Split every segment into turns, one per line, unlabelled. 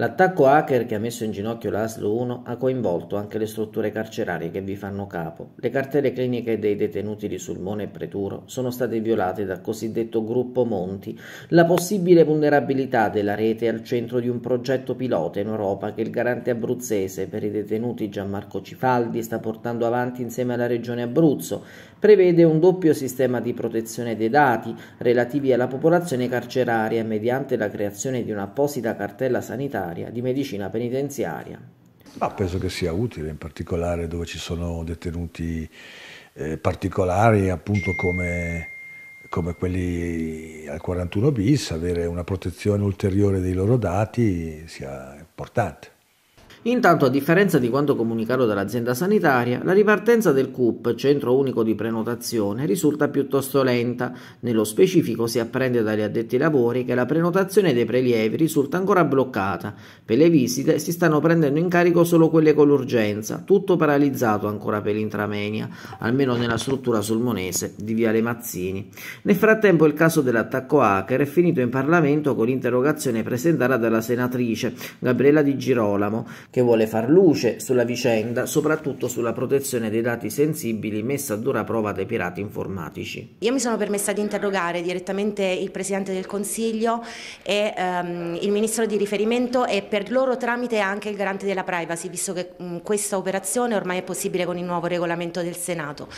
L'attacco hacker che ha messo in ginocchio l'ASL 1 ha coinvolto anche le strutture carcerarie che vi fanno capo. Le cartelle cliniche dei detenuti di Sulmone e Preturo sono state violate dal cosiddetto gruppo Monti. La possibile vulnerabilità della rete è al centro di un progetto pilota in Europa che il garante abruzzese per i detenuti Gianmarco Cifaldi sta portando avanti insieme alla regione Abruzzo. Prevede un doppio sistema di protezione dei dati relativi alla popolazione carceraria mediante la creazione di un'apposita cartella sanitaria sanitaria, di medicina penitenziaria.
Ma penso che sia utile, in particolare dove ci sono detenuti eh, particolari, appunto come, come quelli al 41 bis, avere una protezione ulteriore dei loro dati sia importante.
Intanto, a differenza di quanto comunicato dall'azienda sanitaria, la ripartenza del CUP, centro unico di prenotazione, risulta piuttosto lenta. Nello specifico si apprende dagli addetti ai lavori che la prenotazione dei prelievi risulta ancora bloccata. Per le visite si stanno prendendo in carico solo quelle con l'urgenza, tutto paralizzato ancora per l'intramenia, almeno nella struttura sulmonese di Viale Mazzini. Nel frattempo il caso dell'attacco hacker è finito in Parlamento con l'interrogazione presentata dalla senatrice Gabriella Di Girolamo, che vuole far luce sulla vicenda, soprattutto sulla protezione dei dati sensibili messa a dura prova dai pirati informatici.
Io mi sono permessa di interrogare direttamente il Presidente del Consiglio e ehm, il Ministro di riferimento e per loro tramite anche il Garante della Privacy, visto che mh, questa operazione ormai è possibile con il nuovo regolamento del Senato.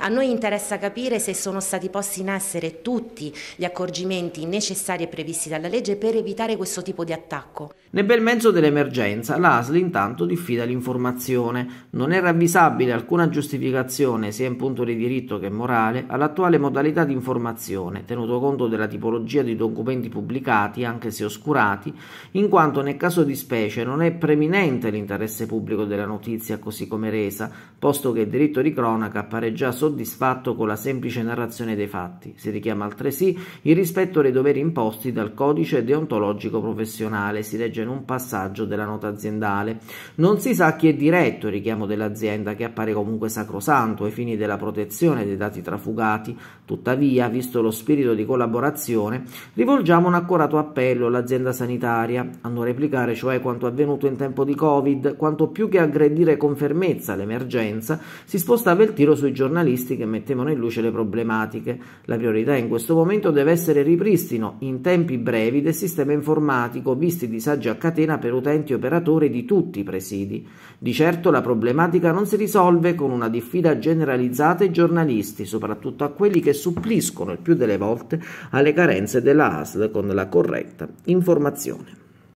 A noi interessa capire se sono stati posti in essere tutti gli accorgimenti necessari e previsti dalla legge per evitare questo tipo di attacco.
Nel bel mezzo dell'emergenza, l'ASL intanto diffida l'informazione. Non è ravvisabile alcuna giustificazione, sia in punto di diritto che morale, all'attuale modalità di informazione, tenuto conto della tipologia di documenti pubblicati, anche se oscurati, in quanto nel caso di specie non è preminente l'interesse pubblico della notizia così come resa, posto che il diritto di cronaca appare già soddisfatto con la semplice narrazione dei fatti. Si richiama altresì il rispetto dei doveri imposti dal codice deontologico professionale, si legge in un passaggio della nota aziendale aziendale. Non si sa chi è diretto il richiamo dell'azienda, che appare comunque sacrosanto ai fini della protezione dei dati trafugati. Tuttavia, visto lo spirito di collaborazione, rivolgiamo un accorato appello all'azienda sanitaria a non replicare cioè quanto avvenuto in tempo di Covid, quanto più che aggredire con fermezza l'emergenza, si spostava il tiro sui giornalisti che mettevano in luce le problematiche. La priorità in questo momento deve essere il ripristino in tempi brevi del sistema informatico, visti i disagi a catena per utenti e operatori di tutti i presidi. Di certo la problematica non si risolve con una diffida generalizzata ai giornalisti, soprattutto a quelli che suppliscono il più delle volte alle carenze della ASL con la corretta informazione.